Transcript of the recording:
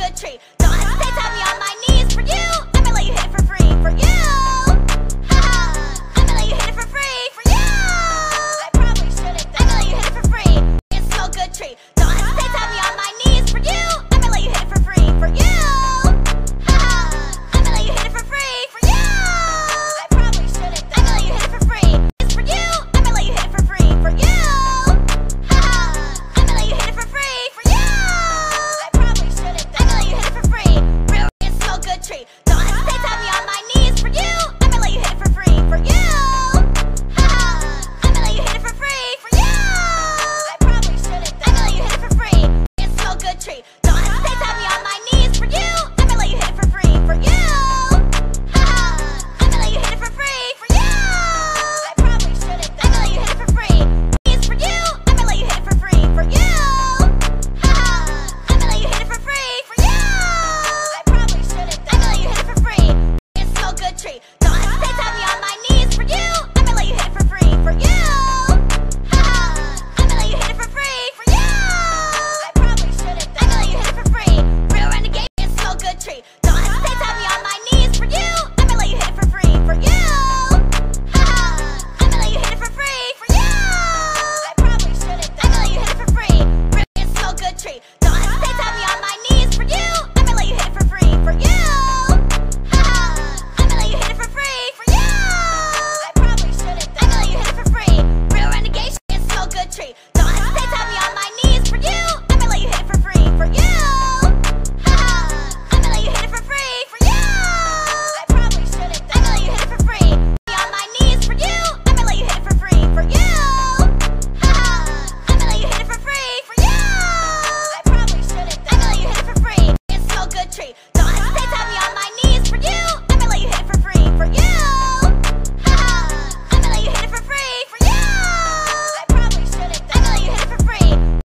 good tree. Don't hesitate to have me on my knees for you. I'm gonna let you hit it for free for you. Good treat. Don't hesitate to have me on my knees for you. They FaceTime me on my knees.